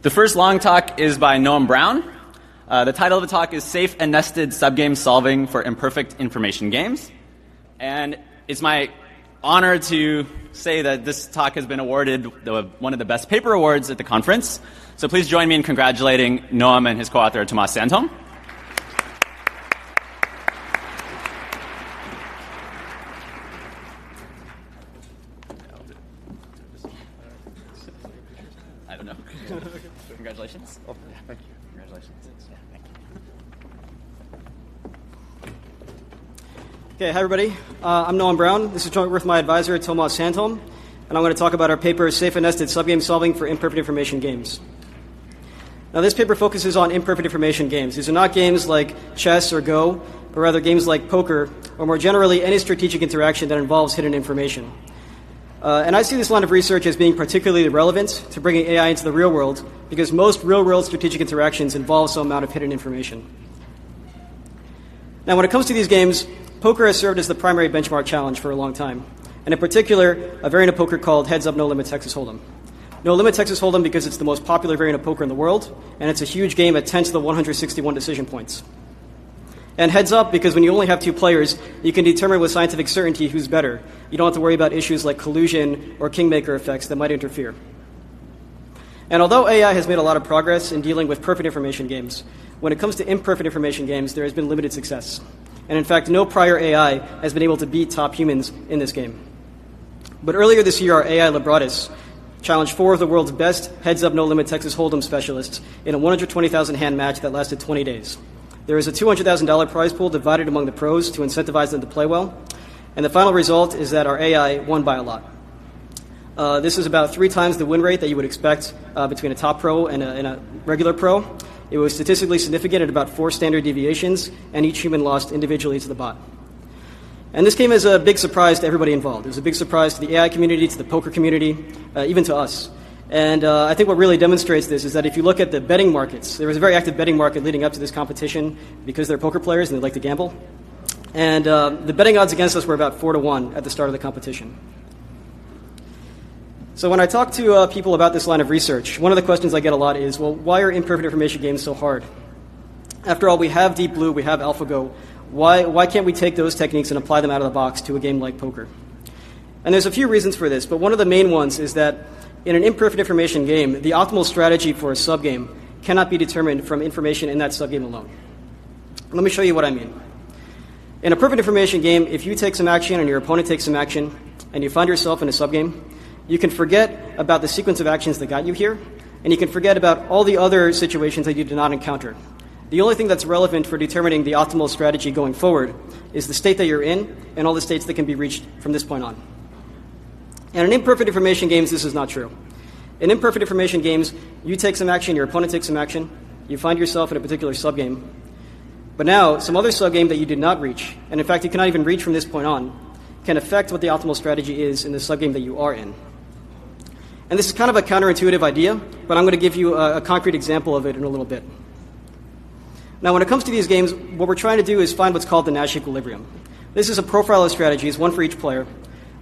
The first long talk is by Noam Brown. Uh, the title of the talk is Safe and Nested Subgame Solving for Imperfect Information Games. And it's my honor to say that this talk has been awarded the, one of the best paper awards at the conference. So please join me in congratulating Noam and his co author, Tomas Sandholm. I. Congratulations. Oh, thank you. Congratulations. Yeah, thank you. Okay, hi everybody. Uh, I'm Noam Brown. This is joint with my advisor, Tomas Sandholm, and I'm going to talk about our paper, Safe and Nested Subgame Solving for Imperfect Information Games. Now, this paper focuses on imperfect information games. These are not games like chess or Go, but rather games like poker, or more generally, any strategic interaction that involves hidden information. Uh, and I see this line of research as being particularly relevant to bringing AI into the real world because most real world strategic interactions involve some amount of hidden information. Now, when it comes to these games, poker has served as the primary benchmark challenge for a long time, and in particular, a variant of poker called Heads Up No Limit Texas Hold'em. No Limit Texas Hold'em because it's the most popular variant of poker in the world, and it's a huge game at 10 to the 161 decision points. And heads up, because when you only have two players, you can determine with scientific certainty who's better. You don't have to worry about issues like collusion or kingmaker effects that might interfere. And although AI has made a lot of progress in dealing with perfect information games, when it comes to imperfect information games, there has been limited success. And in fact, no prior AI has been able to beat top humans in this game. But earlier this year, our AI Libratus challenged four of the world's best heads up no limit Texas Hold'em specialists in a 120,000 hand match that lasted 20 days. There is a $200,000 prize pool divided among the pros to incentivize them to play well. And the final result is that our AI won by a lot. Uh, this is about three times the win rate that you would expect uh, between a top pro and a, and a regular pro. It was statistically significant at about four standard deviations, and each human lost individually to the bot. And this came as a big surprise to everybody involved. It was a big surprise to the AI community, to the poker community, uh, even to us. And uh, I think what really demonstrates this is that if you look at the betting markets, there was a very active betting market leading up to this competition because they're poker players and they like to gamble. And uh, the betting odds against us were about four to one at the start of the competition. So when I talk to uh, people about this line of research, one of the questions I get a lot is, well, why are imperfect information games so hard? After all, we have Deep Blue, we have AlphaGo. Why, why can't we take those techniques and apply them out of the box to a game like poker? And there's a few reasons for this, but one of the main ones is that in an imperfect information game, the optimal strategy for a subgame cannot be determined from information in that subgame alone. Let me show you what I mean. In a perfect information game, if you take some action and your opponent takes some action, and you find yourself in a subgame, you can forget about the sequence of actions that got you here, and you can forget about all the other situations that you did not encounter. The only thing that's relevant for determining the optimal strategy going forward is the state that you're in and all the states that can be reached from this point on. And in imperfect information games, this is not true. In imperfect information games, you take some action, your opponent takes some action, you find yourself in a particular subgame. But now, some other subgame that you did not reach, and in fact, you cannot even reach from this point on, can affect what the optimal strategy is in the subgame that you are in. And this is kind of a counterintuitive idea, but I'm going to give you a, a concrete example of it in a little bit. Now, when it comes to these games, what we're trying to do is find what's called the Nash equilibrium. This is a profile of strategies, one for each player,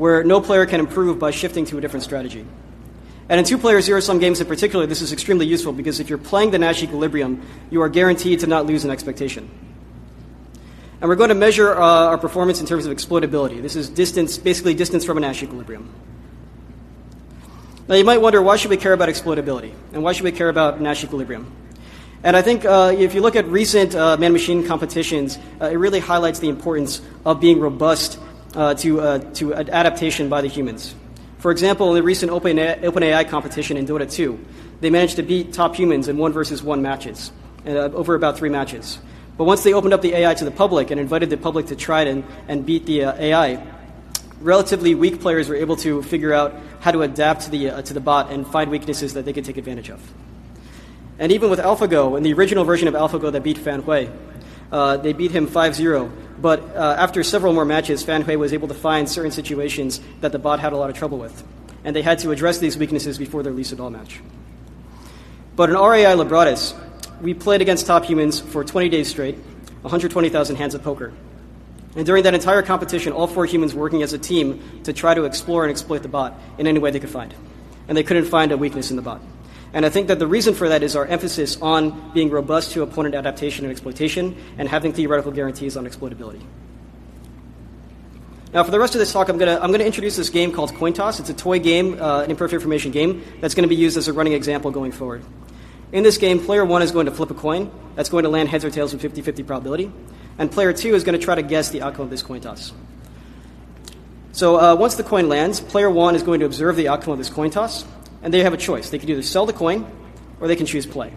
where no player can improve by shifting to a different strategy. And in two player zero sum games in particular, this is extremely useful because if you're playing the Nash equilibrium, you are guaranteed to not lose an expectation. And we're going to measure uh, our performance in terms of exploitability. This is distance, basically distance from a Nash equilibrium. Now, you might wonder why should we care about exploitability? And why should we care about Nash equilibrium? And I think uh, if you look at recent uh, man machine competitions, uh, it really highlights the importance of being robust uh, to, uh, to adaptation by the humans. For example, in the recent OpenAI, OpenAI competition in Dota 2, they managed to beat top humans in one versus one matches, uh, over about three matches. But once they opened up the AI to the public and invited the public to try it and, and beat the AI, relatively weak players were able to figure out how to adapt to the, to the bot and find weaknesses that they could take advantage of. And even with AlphaGo, in the original version of AlphaGo that beat Fan Hui, uh, they beat him 5 0. But uh, after several more matches, Fan Hui was able to find certain situations that the bot had a lot of trouble with. And they had to address these weaknesses before their Lee Sedol match. But in RAI Libratus, we played against top humans for 20 days straight, 120,000 hands of poker. And during that entire competition, all four humans working as a team to try to explore and exploit the bot in any way they could find. And they couldn't find a weakness in the bot. And I think that the reason for that is our emphasis on being robust to opponent adaptation and exploitation and having theoretical guarantees on exploitability. Now, for the rest of this talk, I'm going to I'm gonna introduce this game called Coin Toss. It's a toy game, uh, an imperfect information game, that's going to be used as a running example going forward. In this game, player one is going to flip a coin that's going to land heads or tails with 50 50 probability, and player two is going to try to guess the outcome of this coin toss. So, uh, once the coin lands, player one is going to observe the outcome of this coin toss, and they have a choice. They can either sell the coin or they can choose play.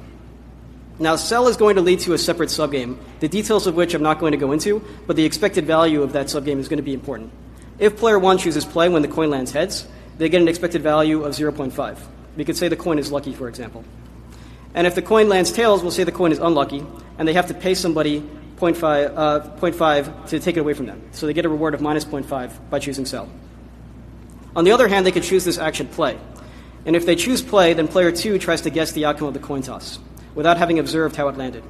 Now, sell is going to lead to a separate subgame, the details of which I'm not going to go into, but the expected value of that subgame is going to be important. If player 1 chooses play when the coin lands heads, they get an expected value of 0.5. We could say the coin is lucky, for example. And if the coin lands tails, we'll say the coin is unlucky, and they have to pay somebody 0.5, uh, 0.5 to take it away from them. So they get a reward of minus 0.5 by choosing sell. On the other hand, they could choose this action play. And if they choose play, then player 2 tries to guess the outcome of the coin toss without having observed how it landed.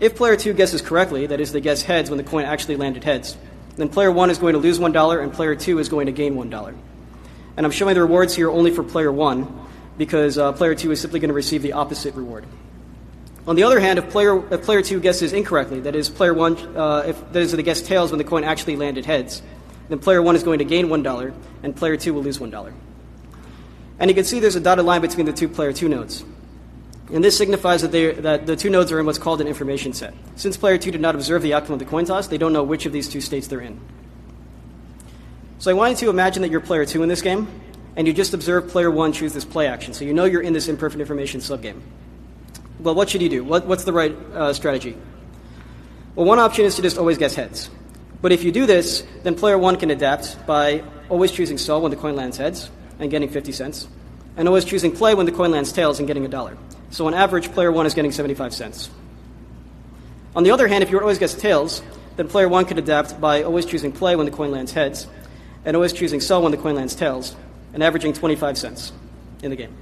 If player 2 guesses correctly, that is, they guess heads when the coin actually landed heads, then player 1 is going to lose $1 and player 2 is going to gain $1. And I'm showing the rewards here only for player 1 because uh, player 2 is simply going to receive the opposite reward. On the other hand, if player, if player 2 guesses incorrectly, that is, player 1, uh, if that is, they guess tails when the coin actually landed heads, then player 1 is going to gain $1 and player 2 will lose $1. And you can see there's a dotted line between the two player 2 nodes. And this signifies that, they, that the two nodes are in what's called an information set. Since player 2 did not observe the outcome of the coin toss, they don't know which of these two states they're in. So I want you to imagine that you're player 2 in this game, and you just observe player 1 choose this play action. So you know you're in this imperfect information subgame. Well, what should you do? What, what's the right uh, strategy? Well, one option is to just always guess heads. But if you do this, then player 1 can adapt by always choosing sell when the coin lands heads and getting 50 cents, and always choosing play when the coin lands tails and getting a dollar. So on average, player one is getting 75 cents. On the other hand, if you always guess tails, then player one could adapt by always choosing play when the coin lands heads, and always choosing sell when the coin lands tails, and averaging 25 cents in the game.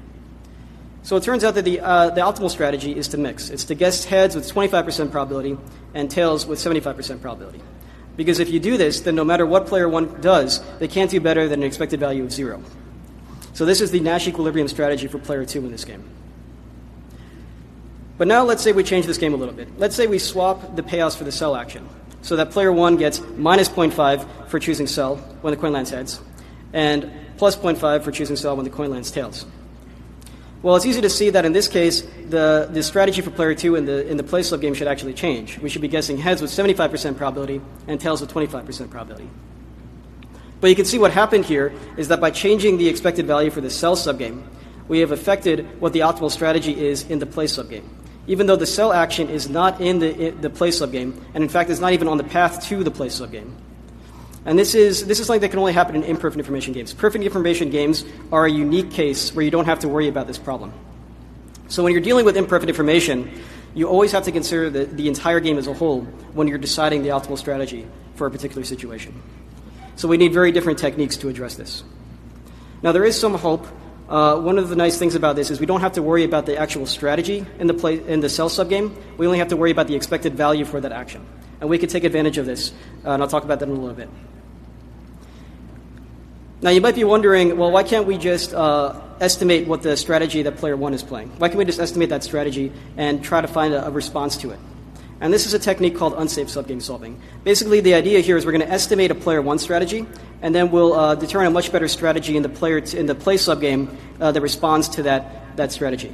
So it turns out that the, uh, the optimal strategy is to mix. It's to guess heads with 25% probability and tails with 75% probability. Because if you do this, then no matter what player one does, they can't do better than an expected value of zero. So this is the Nash equilibrium strategy for player two in this game. But now let's say we change this game a little bit. Let's say we swap the payouts for the sell action. So that player 1 gets minus 0.5 for choosing sell when the coin lands heads, and plus 0.5 for choosing sell when the coin lands tails. Well, it's easy to see that in this case, the, the strategy for player 2 in the, in the play sub game should actually change. We should be guessing heads with 75% probability and tails with 25% probability. But you can see what happened here is that by changing the expected value for the sell subgame, we have affected what the optimal strategy is in the play subgame even though the sell action is not in the, in the play subgame, and in fact is not even on the path to the play subgame. And this is, this is something that can only happen in imperfect information games. Perfect information games are a unique case where you don't have to worry about this problem. So when you're dealing with imperfect information, you always have to consider the, the entire game as a whole when you're deciding the optimal strategy for a particular situation. So we need very different techniques to address this. Now, there is some hope uh, one of the nice things about this is we don't have to worry about the actual strategy in the, play, in the sell subgame. We only have to worry about the expected value for that action. And we can take advantage of this, uh, and I'll talk about that in a little bit. Now, you might be wondering, well, why can't we just uh, estimate what the strategy that player one is playing? Why can't we just estimate that strategy and try to find a, a response to it? And this is a technique called unsafe subgame solving. Basically, the idea here is we're going to estimate a player one strategy, and then we'll uh, determine a much better strategy in the player t- in the play subgame uh, that responds to that that strategy.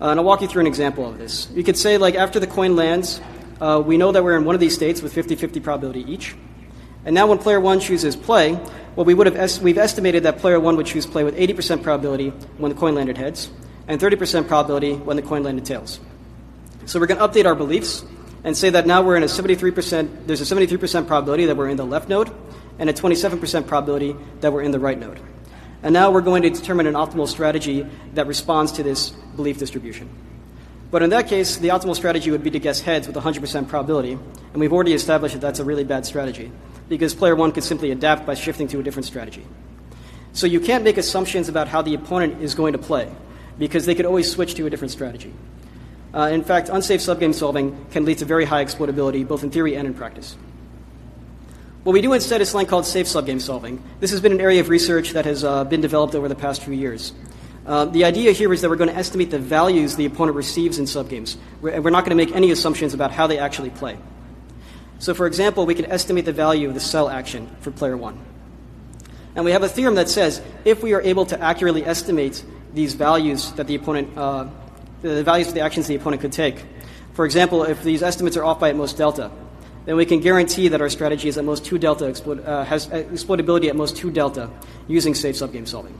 Uh, and I'll walk you through an example of this. You could say, like, after the coin lands, uh, we know that we're in one of these states with 50-50 probability each. And now, when player one chooses play, well, we would have es- we've estimated that player one would choose play with 80% probability when the coin landed heads, and 30% probability when the coin landed tails. So we're going to update our beliefs and say that now we're in a 73%, there's a 73% probability that we're in the left node and a 27% probability that we're in the right node. And now we're going to determine an optimal strategy that responds to this belief distribution. But in that case, the optimal strategy would be to guess heads with 100% probability, and we've already established that that's a really bad strategy because player one could simply adapt by shifting to a different strategy. So you can't make assumptions about how the opponent is going to play because they could always switch to a different strategy. Uh, in fact, unsafe subgame solving can lead to very high exploitability, both in theory and in practice. What we do instead is something called safe subgame solving. This has been an area of research that has uh, been developed over the past few years. Uh, the idea here is that we're going to estimate the values the opponent receives in subgames. We're, we're not going to make any assumptions about how they actually play. So, for example, we can estimate the value of the sell action for player one. And we have a theorem that says if we are able to accurately estimate these values that the opponent, uh, the values of the actions the opponent could take, for example, if these estimates are off by at most delta, then we can guarantee that our strategy is at most 2 delta, explo- uh, has exploitability at most 2 delta using safe subgame solving.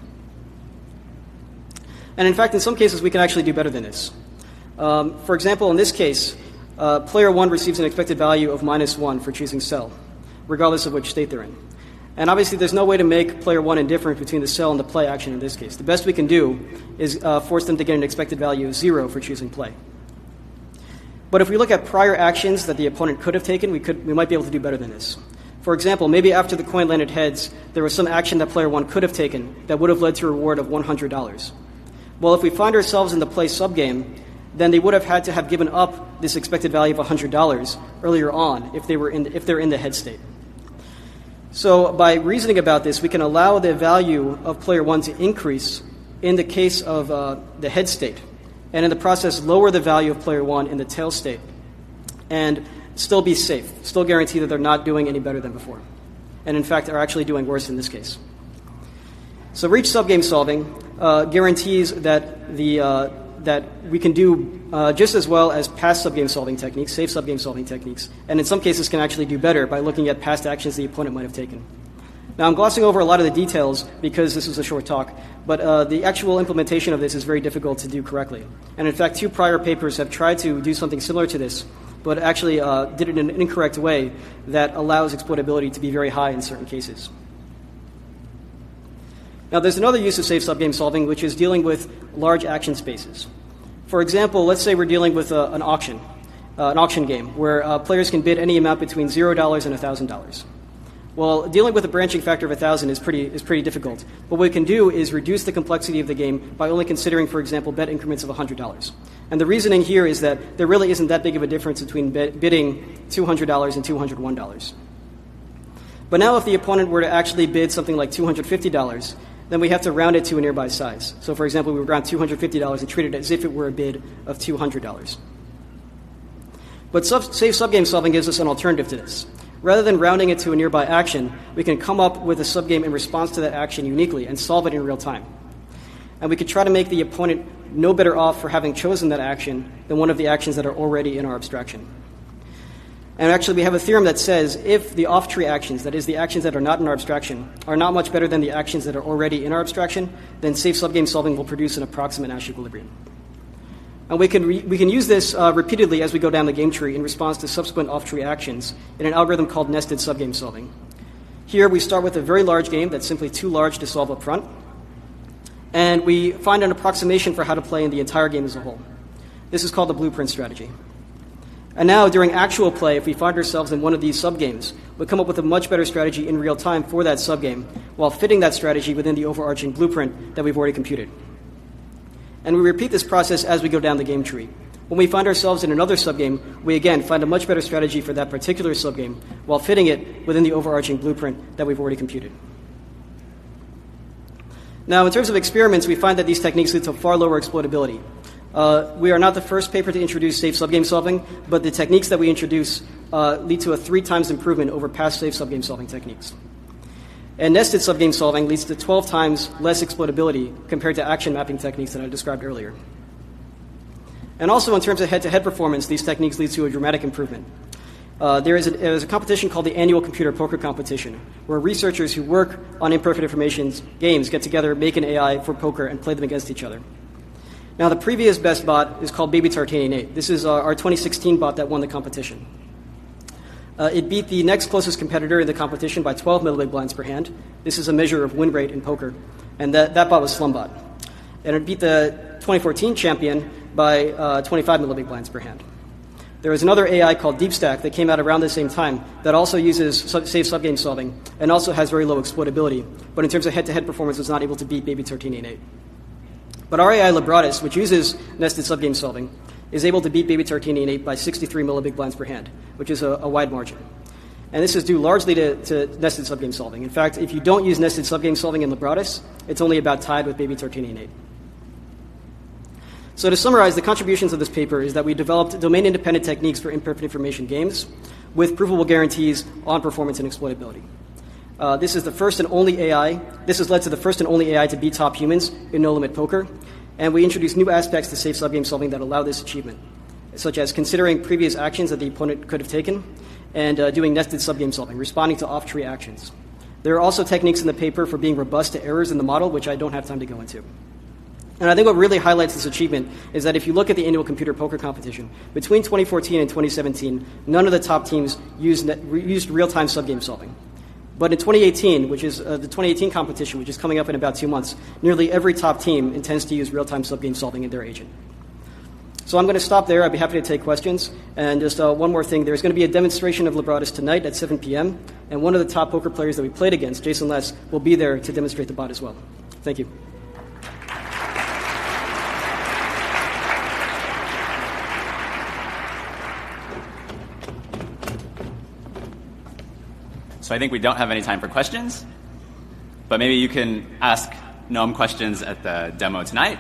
And in fact, in some cases, we can actually do better than this. Um, for example, in this case, uh, player 1 receives an expected value of minus 1 for choosing sell, regardless of which state they're in. And obviously, there's no way to make player 1 indifferent between the sell and the play action in this case. The best we can do is uh, force them to get an expected value of 0 for choosing play. But if we look at prior actions that the opponent could have taken, we, could, we might be able to do better than this. For example, maybe after the coin landed heads, there was some action that player one could have taken that would have led to a reward of $100. Well, if we find ourselves in the play subgame, then they would have had to have given up this expected value of $100 earlier on if, they were in the, if they're in the head state. So, by reasoning about this, we can allow the value of player one to increase in the case of uh, the head state and in the process lower the value of player one in the tail state and still be safe, still guarantee that they're not doing any better than before. And in fact, are actually doing worse in this case. So, reach subgame solving uh, guarantees that, the, uh, that we can do uh, just as well as past subgame solving techniques, safe subgame solving techniques, and in some cases can actually do better by looking at past actions the opponent might have taken. Now, I'm glossing over a lot of the details because this is a short talk, but uh, the actual implementation of this is very difficult to do correctly. And in fact, two prior papers have tried to do something similar to this, but actually uh, did it in an incorrect way that allows exploitability to be very high in certain cases. Now, there's another use of safe subgame solving, which is dealing with large action spaces. For example, let's say we're dealing with a, uh, an auction, uh, an auction game, where uh, players can bid any amount between $0 and $1,000. Well, dealing with a branching factor of 1,000 is pretty, is pretty difficult. What we can do is reduce the complexity of the game by only considering, for example, bet increments of $100. And the reasoning here is that there really isn't that big of a difference between bidding $200 and $201. But now, if the opponent were to actually bid something like $250, then we have to round it to a nearby size. So, for example, we would round $250 and treat it as if it were a bid of $200. But sub- safe subgame solving gives us an alternative to this. Rather than rounding it to a nearby action, we can come up with a subgame in response to that action uniquely and solve it in real time. And we could try to make the opponent no better off for having chosen that action than one of the actions that are already in our abstraction. And actually, we have a theorem that says if the off tree actions, that is, the actions that are not in our abstraction, are not much better than the actions that are already in our abstraction, then safe subgame solving will produce an approximate Nash equilibrium. And we can, re- we can use this uh, repeatedly as we go down the game tree in response to subsequent off tree actions in an algorithm called nested subgame solving. Here we start with a very large game that's simply too large to solve up front, and we find an approximation for how to play in the entire game as a whole. This is called the blueprint strategy. And now, during actual play, if we find ourselves in one of these subgames, we come up with a much better strategy in real time for that subgame, while fitting that strategy within the overarching blueprint that we've already computed. And we repeat this process as we go down the game tree. When we find ourselves in another subgame, we again find a much better strategy for that particular subgame while fitting it within the overarching blueprint that we've already computed. Now, in terms of experiments, we find that these techniques lead to far lower exploitability. Uh, we are not the first paper to introduce safe subgame solving, but the techniques that we introduce uh, lead to a three times improvement over past safe subgame solving techniques. And nested subgame solving leads to 12 times less exploitability compared to action mapping techniques that I described earlier. And also, in terms of head to head performance, these techniques lead to a dramatic improvement. Uh, there, is a, there is a competition called the Annual Computer Poker Competition, where researchers who work on imperfect information games get together, make an AI for poker, and play them against each other. Now, the previous best bot is called Baby Tartanian 8. This is our, our 2016 bot that won the competition. Uh, it beat the next closest competitor in the competition by 12 millibig blinds per hand. This is a measure of win rate in poker. And that, that bot was Slumbot. And it beat the 2014 champion by uh, 25 millibig blinds per hand. There was another AI called DeepStack that came out around the same time that also uses sub- safe subgame solving and also has very low exploitability. But in terms of head to head performance, was not able to beat Baby Tartanian 8. But RAI AI Libratus, which uses nested subgame solving, is able to beat Baby Tartanian 8 by 63 millibig blinds per hand, which is a, a wide margin. And this is due largely to, to, nested subgame solving. In fact, if you don't use nested subgame solving in Libratus, it's only about tied with Baby Tartanian 8. So to summarize, the contributions of this paper is that we developed domain-independent techniques for imperfect information games with provable guarantees on performance and exploitability. Uh, this is the first and only AI. This has led to the first and only AI to beat top humans in no limit poker. And we introduced new aspects to safe subgame solving that allow this achievement, such as considering previous actions that the opponent could have taken and uh, doing nested subgame solving, responding to off tree actions. There are also techniques in the paper for being robust to errors in the model, which I don't have time to go into. And I think what really highlights this achievement is that if you look at the annual computer poker competition, between 2014 and 2017, none of the top teams used, used real time subgame solving. But in 2018, which is uh, the 2018 competition, which is coming up in about two months, nearly every top team intends to use real time subgame solving in their agent. So I'm going to stop there. I'd be happy to take questions. And just uh, one more thing there's going to be a demonstration of Libratus tonight at 7 p.m. And one of the top poker players that we played against, Jason Les, will be there to demonstrate the bot as well. Thank you. So I think we don't have any time for questions, but maybe you can ask Noam questions at the demo tonight.